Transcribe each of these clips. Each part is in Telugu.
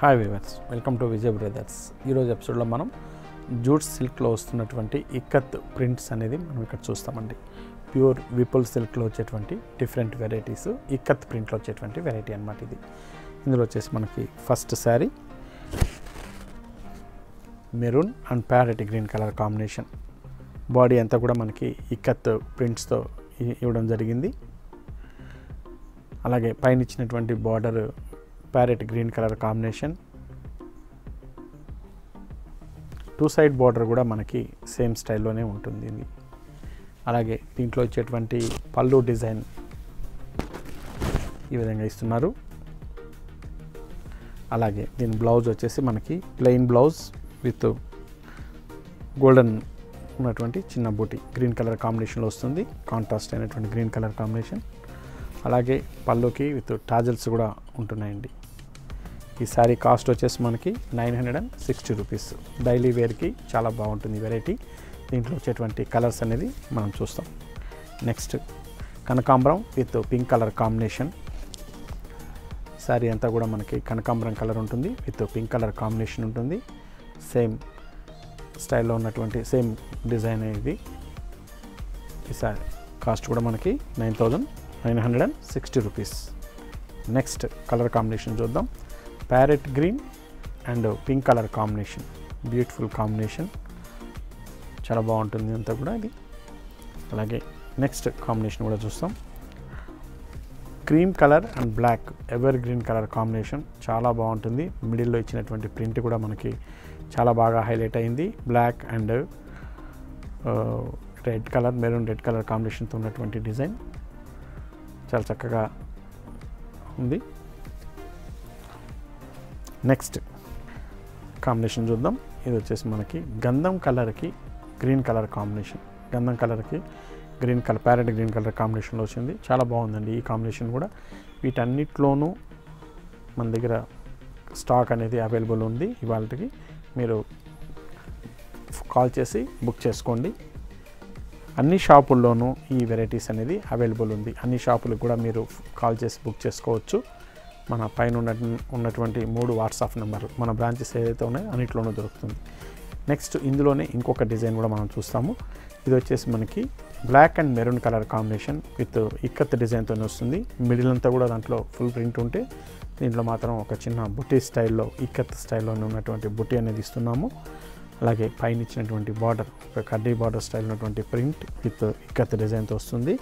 Hi viewers welcome to Vijay brothers ఈరోజు ఎపిసోడ్లో మనం జూట్ సిల్క్లో వస్తున్నటువంటి ఇక్కత్ ప్రింట్స్ అనేది మనం ఇక్కడ చూస్తామండి. ప్యూర్ విపుల్ సిల్క్లో వచ్చేటువంటి డిఫరెంట్ వెరైటీస్ ఇక్కత్ ప్రింట్లో వచ్చేటువంటి వెరైటీ అనమాట ఇది. ఇందులో వచ్చేసి మనకి first sari maroon and parrot green colour combination body అంతా కూడా మనకి ఇక్కత్ ప్రింట్స్తో ఇవ్వడం జరిగింది. అలాగే పైన ఇచ్చినటువంటి border parrot green colour combination. Two side border కూడా మనకి సేమ్ స్టైల్లోనే ఉంటుంది ఇది. అలాగే దీంట్లో వచ్చేటువంటి పళ్ళు డిజైన్ ఈ విధంగా ఇస్తున్నారు. అలాగే దీని బ్లౌజ్ వచ్చేసి మనకి ప్లెయిన్ బ్లౌజ్ విత్ గోల్డెన్ ఉన్నటువంటి చిన్న బూటీ గ్రీన్ కలర్ కాంబినేషన్లో వస్తుంది. కాంట్రాస్ట్ అయినటువంటి గ్రీన్ కలర్ కాంబినేషన్. అలాగే పళ్ళుకి విత్ టాజల్స్ కూడా ఉంటున్నాయండి ఈ శారీ కాస్ట్ వచ్చేసి మనకి nine hundred and sixty rupees. Daily వేర్కి చాలా బాగుంటుంది వెరైటీ. దీంట్లో వచ్చేటువంటి కలర్స్ అనేది మనం చూస్తాం. నెక్స్ట్ కనకాంబరం with pink colour combination. Sari అంతా కూడా మనకి కనకాంబరం కలర్ ఉంటుంది విత్ పింక్ కలర్ కాంబినేషన్ ఉంటుంది. సేమ్ స్టైల్లో ఉన్నటువంటి సేమ్ డిజైన్ ఇది ఈ శారీ కాస్ట్ కూడా మనకి nine thousand nine hundred and sixty rupees. Next colour combination చూద్దాం. Parrot green and pink colour combination beautiful combination చాలా బాగుంటుంది అంతా కూడా ఇది. అలాగే నెక్స్ట్ కాంబినేషన్ కూడా చూస్తాం. Cream colour and black evergreen colour combination చాలా బాగుంటుంది. మిడిల్లో ఇచ్చినటువంటి ప్రింట్ కూడా మనకి చాలా బాగా హైలైట్ అయింది. Black and red colour maroon red colour కాంబినేషన్తో ఉన్నటువంటి డిజైన్ చాలా చక్కగా ఉంది. నెక్స్ట్ కాంబినేషన్ చూద్దాం. ఇది వచ్చేసి మనకి గంధం కలర్కి గ్రీన్ కలర్ కాంబినేషన్ గంధం కలర్కి green colour parrot green colour కాంబినేషన్లో వచ్చింది. చాలా బాగుందండి ఈ కాంబినేషన్ కూడా. వీటన్నిటిలోనూ మన దగ్గర స్టాక్ అనేది అవైలబుల్ ఉంది ఇవాళకి. మీరు కాల్ చేసి బుక్ చేసుకోండి. అన్ని షాపుల్లోనూ ఈ వెరైటీస్ అనేది అవైలబుల్ ఉంది. అన్ని షాపులకు కూడా మీరు కాల్ చేసి బుక్ చేసుకోవచ్చు. మన పైన ఉన్న ఉన్నటువంటి మూడు వాట్సాప్ నెంబర్ మన బ్రాంచెస్ ఏదైతే ఉన్నాయో అన్నిట్లోనూ దొరుకుతుంది. నెక్స్ట్ ఇందులోనే ఇంకొక డిజైన్ కూడా మనం చూస్తాము. ఇది వచ్చేసి మనకి black and maroon colour combination with ikat డిజైన్తో వస్తుంది. మిడిల్ అంతా కూడా దాంట్లో ఫుల్ ప్రింట్ ఉంటే దీంట్లో మాత్రం ఒక చిన్న బుట్టి స్టైల్లో ఇక్కత్ స్టైల్లో ఉన్నటువంటి బుట్టి అనేది ఇస్తున్నాము. అలాగే పైన ఇచ్చినటువంటి బార్డర్ ఒక కడ్డీ బార్డర్ స్టైల్ ఉన్నటువంటి ప్రింట్ విత్ ఇక్కత్ డిజైన్తో వస్తుంది.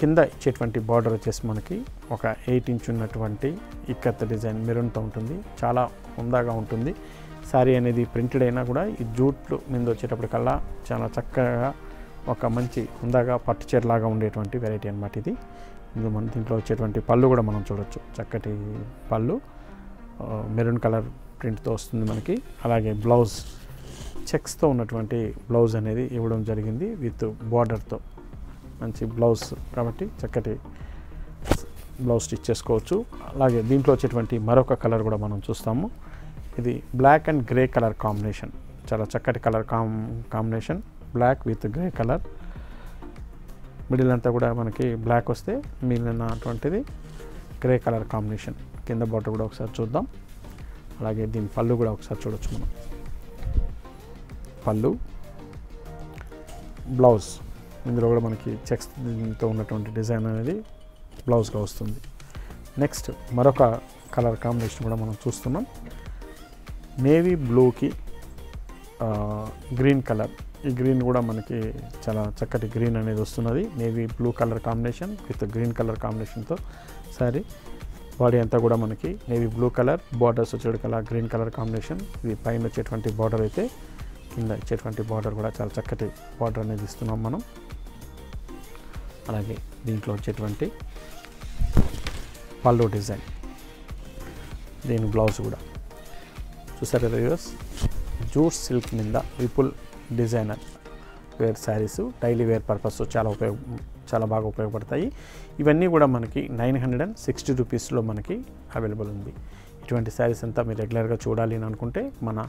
కింద ఇచ్చేటువంటి బార్డర్ వచ్చేసి మనకి ఒక ఎయిట్ ఇంచ్ ఉన్నటువంటి ఇక్కత్ డిజైన్ మెరూన్తో ఉంటుంది. చాలా హుందాగా ఉంటుంది. శారీ అనేది ప్రింటెడ్ అయినా కూడా ఈ జూట్లు మీద వచ్చేటప్పటికల్లా చాలా చక్కగా ఒక మంచి హుందాగా పట్టు చీరలాగా ఉండేటువంటి వెరైటీ అనమాట ఇది. మన దీంట్లో వచ్చేటువంటి పళ్ళు కూడా మనం చూడొచ్చు. చక్కటి పళ్ళు మెరూన్ కలర్ ప్రింట్తో వస్తుంది మనకి. అలాగే బ్లౌజ్ చెక్స్తో ఉన్నటువంటి బ్లౌజ్ అనేది ఇవ్వడం జరిగింది విత్ బార్డర్తో. మంచి బ్లౌజ్ కాబట్టి చక్కటి బ్లౌజ్ స్టిచ్ చేసుకోవచ్చు. అలాగే దీంట్లో వచ్చేటువంటి మరొక కలర్ కూడా మనం చూస్తాము. ఇది black and grey colour combination. చాలా చక్కటి colour com combination. Black with grey colour. Middle అంతా కూడా మనకి బ్లాక్ వస్తే మిగిలినటువంటిది గ్రే కలర్ కాంబినేషన్. కింద బాటర్ కూడా ఒకసారి చూద్దాం. అలాగే దీని పళ్ళు కూడా ఒకసారి చూడొచ్చు మనం పళ్ళు బ్లౌజ్. ఇందులో కూడా మనకి చెక్స్తో ఉన్నటువంటి డిజైన్ అనేది బ్లౌజ్గా వస్తుంది. నెక్స్ట్ మరొక కలర్ కాంబినేషన్ కూడా మనం చూస్తున్నాం. నేవీ బ్లూకి గ్రీన్ కలర్. ఈ గ్రీన్ కూడా మనకి చాలా చక్కటి గ్రీన్ అనేది వస్తున్నది. Navy blue colour combination with green colour కాంబినేషన్తో. సారీ బాడీ అంతా కూడా మనకి నేవీ బ్లూ కలర్ బార్డర్స్ వచ్చేటి అలా గ్రీన్ కలర్ కాంబినేషన్ ఇది పైన వచ్చేటువంటి బార్డర్ అయితే కింద ఇచ్చేటువంటి బార్డర్ కూడా చాలా చక్కటి బార్డర్ అనేది ఇస్తున్నాం మనం. అలాగే దీంట్లో వచ్చేటువంటి పళ్ళు డిజైన్. దీని బ్లౌజ్ కూడా. చూసారు రివర్స్ జూస్ జూట్ సిల్క్ మీద Vipul designer wear saris daily wear purpose చాలా ఉపయోగ చాలా బాగా ఉపయోగపడతాయి. ఇవన్నీ కూడా మనకి నైన్ హండ్రెడ్ అండ్ సిక్స్టీ రూపీస్లో మనకి అవైలబుల్ ఉంది. ఇటువంటి శారీస్ అంతా మీరు రెగ్యులర్గా చూడాలి అని అనుకుంటే మన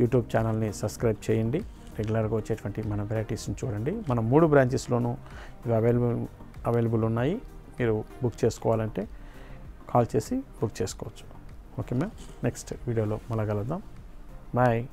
యూట్యూబ్ ఛానల్ని సబ్స్క్రైబ్ చేయండి. రెగ్యులర్గా వచ్చేటువంటి మన వెరైటీస్ని చూడండి. మన మూడు బ్రాంచెస్లోనూ ఇవి అవైలబుల్ అవైలబుల్ ఉన్నాయి. మీరు బుక్ చేసుకోవాలంటే కాల్ చేసి బుక్ చేసుకోవచ్చు. ఓకే మ్యామ్ నెక్స్ట్ వీడియోలో మళ్ళా కలుద్దాం. బాయ్.